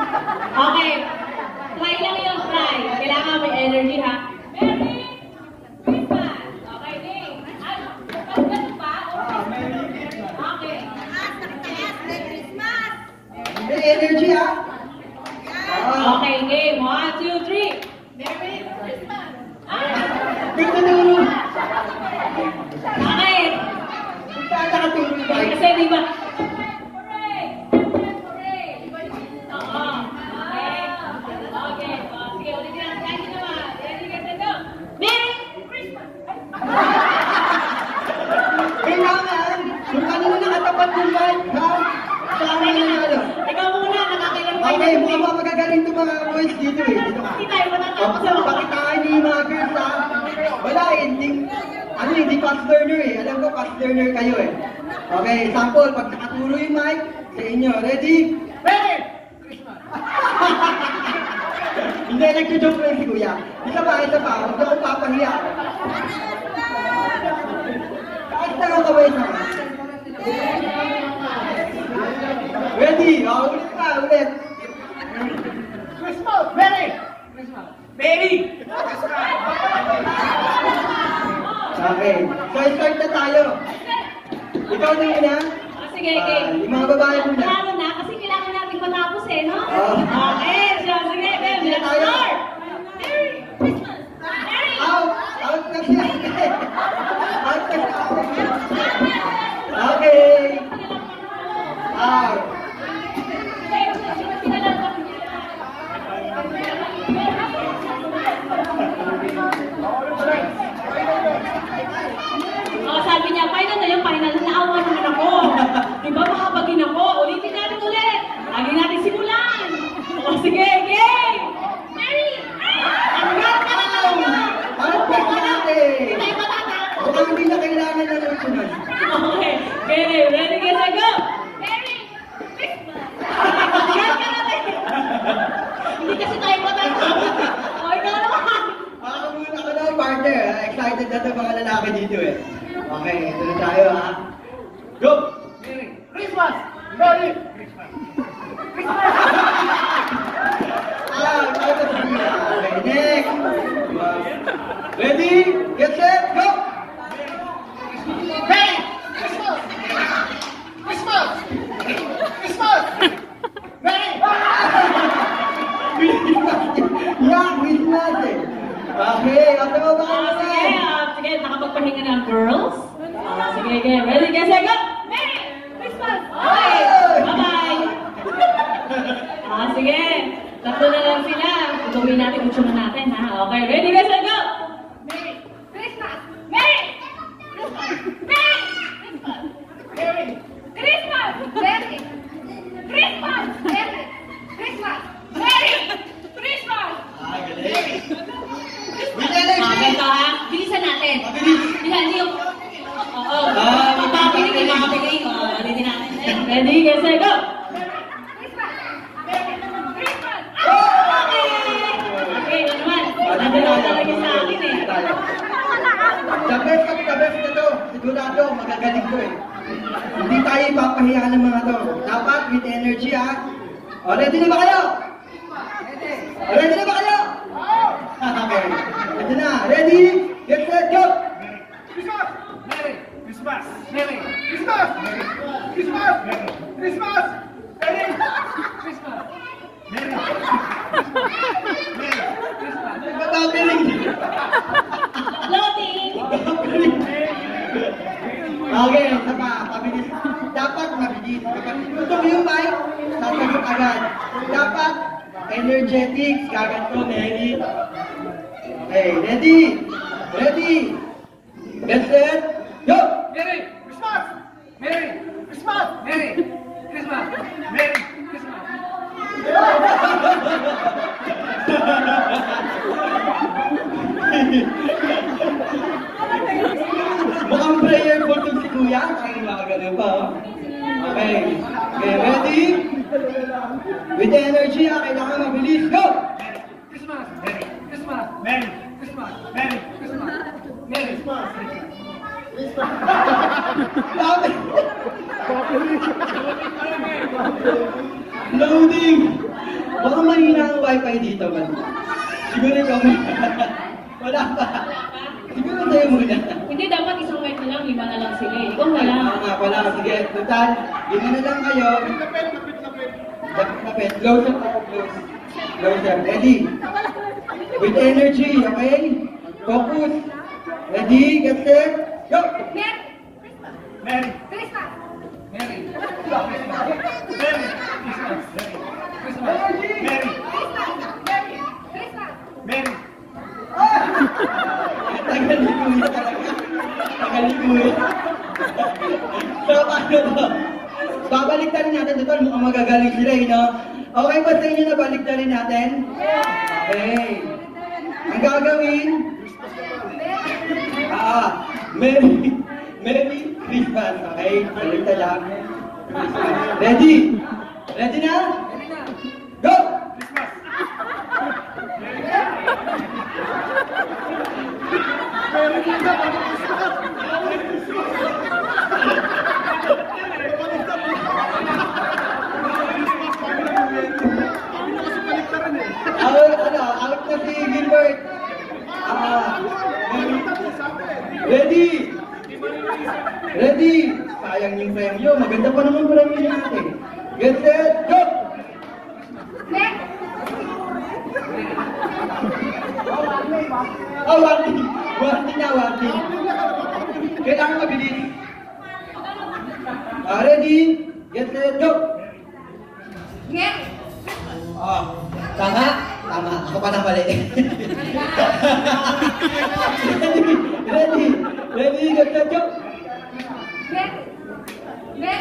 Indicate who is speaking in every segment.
Speaker 1: Okay. Try lang yung try. Kailangan may energy, ha? Merry Christmas! Okay, game. Ano? Ganun ba? Okay.
Speaker 2: May energy ha? Ah,
Speaker 1: Okay, game. One, two, three. Merry Christmas! Ah! Okay.
Speaker 2: Nakatulog ba?
Speaker 1: Kasi di ba? Hooray! Hooray! Oo. Okay. Okay. O, Sige, ulitin natin. Ready naman. Ready, ready, go. Merry Christmas!
Speaker 2: Kailangan, yung kanina nakatapat yung mic, ha? Saan na ano?
Speaker 1: Ikaw muna,
Speaker 2: Okay, mukhang mga magagaling itong mga boys dito eh. Dito ka.
Speaker 1: Matatapos
Speaker 2: Oh, pakitaan niyo yung mga girls ha. Wala eh, hindi, ano hindi fast learner eh. Alam ko fast learner kayo eh. Okay, sample, pag nakaturo yung mic, sa inyo, ready? Ready! Hindi, nagjo-joke lang si Kuya. Isa pa, isa pa, huwag akong papahiya. Kahit na ako ba isa? Ready? Oh, ulit pa, ulit. Christmas! Ready!
Speaker 3: Baby!
Speaker 2: Okay. So, start na tayo. Ikaw na yun, ha?
Speaker 1: Sige,
Speaker 2: Ah,
Speaker 1: game.
Speaker 2: yung mga babae muna.
Speaker 1: Lalo na, kasi kailangan natin matapos eh, no?
Speaker 2: Oo.
Speaker 1: Okay, so sige, game.
Speaker 2: Sige
Speaker 1: Let's
Speaker 2: tayo.
Speaker 1: start! Merry Christmas! Merry!
Speaker 2: Out! Out na siya. Out na siya. Okay. Out.
Speaker 1: Oh, sabi niya, final na yung final na naawa naman ako. Di ba makabagin ako? Ulitin natin ulit. Lagi natin simulan. O sige, game! Mary! Ang ganda na lang!
Speaker 2: Out na siya natin.
Speaker 1: Hindi tayo matatapos.
Speaker 2: Mukhang hindi na kailangan na ng sunod.
Speaker 1: Okay, okay, ready, get set, go! Merry Christmas! Yan ka natin! Hindi kasi tayo matatapos. O, ikaw naman!
Speaker 2: Ako muna ako na, partner. Excited na ito mga lalaki dito eh. Okay, ito na tayo ha. Go!
Speaker 3: Merry Christmas! Merry Christmas!
Speaker 2: Ah, ito na siya. Okay, next. Ready? Get set, go!
Speaker 3: Merry Christmas! Christmas! Christmas! Merry!
Speaker 2: Yeah, Christmas eh. Okay, ako ba ba
Speaker 1: Ah, sige, ah, sige, nakapagpahinga ng girls. Ah, sige, sige, ready, get set, go! Merry Christmas! Okay, bye-bye! Ah, sige, tatlo na lang sila. Gawin natin, utso na natin, ha? Okay, ready, get set, go! Merry Christmas! Merry Christmas! Merry Christmas! Merry Christmas! Merry Christmas! Merry Christmas! Merry Christmas!
Speaker 2: Ah, galing. With
Speaker 1: Ah,
Speaker 2: energy.
Speaker 1: ganito ha? Bilisan natin.
Speaker 2: Mabilis.
Speaker 1: Bilisan, hindi yung... Oo.
Speaker 2: Ah,
Speaker 1: Mapapinig yung mapapinig. Oo, ulitin natin. Ready, get set, go! Okay! Okay, ano naman? Nandun ako talaga sa akin eh.
Speaker 2: The best of the best na to. Magagaling to eh. Hindi tayo ipapahiya ng mga to. Dapat with energy ha. O, ready na ba kayo? O, ready na ba kayo? okay. Ito na. Ready? Get set, go!
Speaker 3: Christmas! Merry Christmas! Merry Christmas! Christmas! Christmas! Merry Christmas! Merry Merry Christmas!
Speaker 2: Matabiling.
Speaker 1: Loading!
Speaker 2: Okay, isa pa. Pabilis. Dapat mabilis. Kapag tutong yung mic, sasagot agad. Dapat energetic. Kaganto, Mary. Okay, ready? Ready? Get set, go!
Speaker 3: Merry Christmas! Merry Christmas! Merry Christmas! Merry Christmas!
Speaker 2: Mukhang prayerful to si Kuya. Ay, makagano pa, oh. Okay. Okay, ready? With energy, ah, kailangan mabilis. Go!
Speaker 3: Christmas! Merry Christmas! Merry Christmas! Merry Christmas! Merry Christmas!
Speaker 2: Stop it! Loading! wifi dito man? Siguro ikaw muna. Wala pa. Siguro tayo muna.
Speaker 1: Hindi, dapat isang na lang, lima na lang sila eh. Ikaw na lang.
Speaker 2: Pala. Sige, total. Lima na lang kayo. Lapit. Lapit, Close up ako, close. Close up. Ready? With energy, okay? Focus. Ready? Get set. Go!
Speaker 3: Mary. Mary. Christmas. Mary. Christmas. Mary. Mary.
Speaker 2: Magagaling sila, eh, no? Okay ba sa inyo na balik na rin natin? Okay. Ang gagawin, ah, Merry, Merry Christmas, okay? Balik na lang. Ready? Ready na? Yun. Maganda pa naman yun natin. Get set, go! Oh, one thing. One thing na, thing. Kailangan mabilis. Ah, ready? Get set, go! Ah, tama? Tama. Ako pa na mali. ready? Ready? Ready? Get set, go! Ah,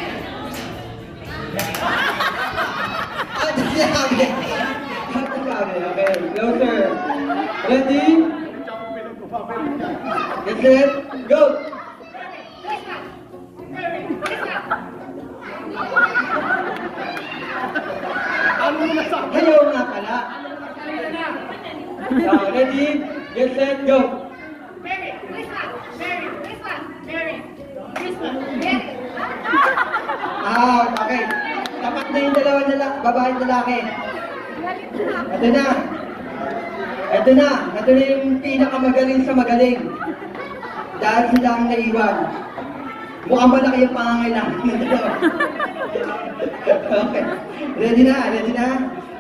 Speaker 2: sinabi. Ah, sinabi. Okay, closer. Ready? Get set, go! Ayaw nga pala. Ah, ready? Get set, go! Ah, okay. Tapat na yung dalawa na babae at lalaki. Ito na. Ito na. Ito na yung pinakamagaling sa magaling. Dahil sila ang naiwan. Mukhang malaki yung pangangailangan nito. okay. Ready na? Ready na?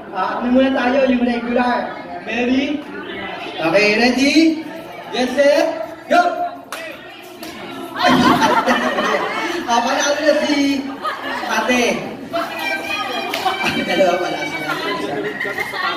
Speaker 2: Ah, ano muna tayo? Yung regular. Ready? Okay, ready? Get set? Go! Ah, panalo na si ate. Dalawa pala sila.